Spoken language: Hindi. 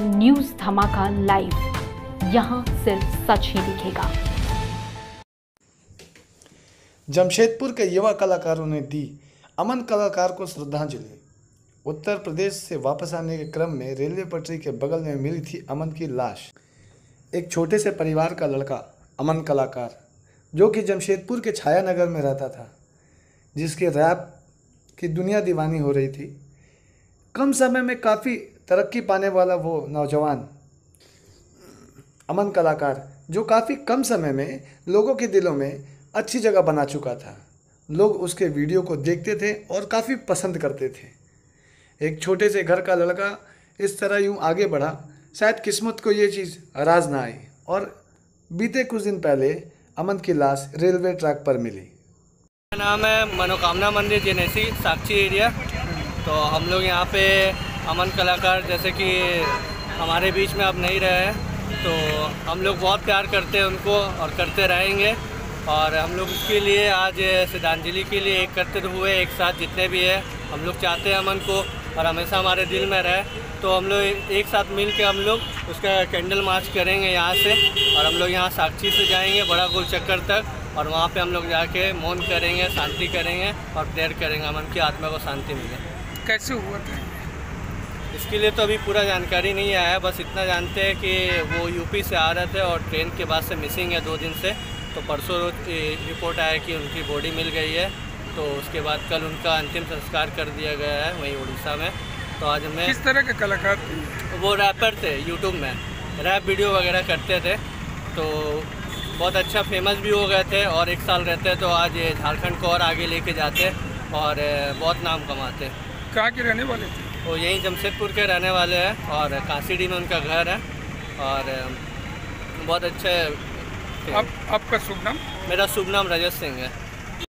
न्यूज़ धमाका लाइव। यहाँ सिर्फ़ सच ही दिखेगा। जमशेदपुर के युवा कलाकारों ने दी अमन कलाकार को श्रद्धांजलि। उत्तर प्रदेश से वापस आने के क्रम में रेलवे पटरी के बगल में मिली थी अमन की लाश। एक छोटे से परिवार का लड़का, अमन कलाकार, जो कि जमशेदपुर के छाया नगर में रहता था, जिसके रैप की दुनिया दीवानी हो रही थी। कम समय में काफ़ी तरक्की पाने वाला वो नौजवान, अमन कलाकार, जो काफ़ी कम समय में लोगों के दिलों में अच्छी जगह बना चुका था। लोग उसके वीडियो को देखते थे और काफ़ी पसंद करते थे। एक छोटे से घर का लड़का इस तरह यूँ आगे बढ़ा, शायद किस्मत को ये चीज़ राज ना आई और बीते कुछ दिन पहले अमन की लाश रेलवे ट्रैक पर मिली। मेरा नाम है मनोकामना मंदिर, जेनेसी, साक्षी एरिया। तो हम लोग यहाँ पे अमन कलाकार, जैसे कि हमारे बीच में अब नहीं रहे तो हम लोग बहुत प्यार करते हैं उनको और करते रहेंगे। और हम लोग उसके लिए आज श्रद्धांजलि के लिए एकत्रित हुए, एक साथ जितने भी है, हम लोग चाहते हैं अमन को और हमेशा हमारे दिल में रहे। तो हम लोग एक साथ मिल के हम लोग उसका कैंडल मार्च करेंगे यहाँ से और हम लोग यहाँ साक्षी से जाएँगे बड़ा गोल चक्कर तक और वहाँ पे हम लोग जाके मौन करेंगे, शांति करेंगे और प्रेयर करेंगे। अमन की आत्मा को शांति मिले। कैसे हुआ था? इसके लिए तो अभी पूरा जानकारी नहीं आया बस इतना जानते हैं कि वो यूपी से आ रहे थे और ट्रेन के बाद से मिसिंग है दो दिन से। तो परसों रिपोर्ट आया कि उनकी बॉडी मिल गई है। तो उसके बाद कल उनका अंतिम संस्कार कर दिया गया है वहीं उड़ीसा में। तो आज हमें किस तरह के कलाकार थे? वो रैपर थे यूट्यूब में। रैप वीडियो वगैरह करते थे। तो बहुत अच्छा फ़ेमस भी हो गए थे और एक साल रहते तो आज झारखंड को और आगे लेके जाते और बहुत नाम कमाते कहाँ के रहने वाले थे? वो यहीं जमशेदपुर के रहने वाले हैं और कासीडी में उनका घर है और बहुत अच्छे आप आपका शुभ नाम? मेरा शुभ नाम रजत सिंह है।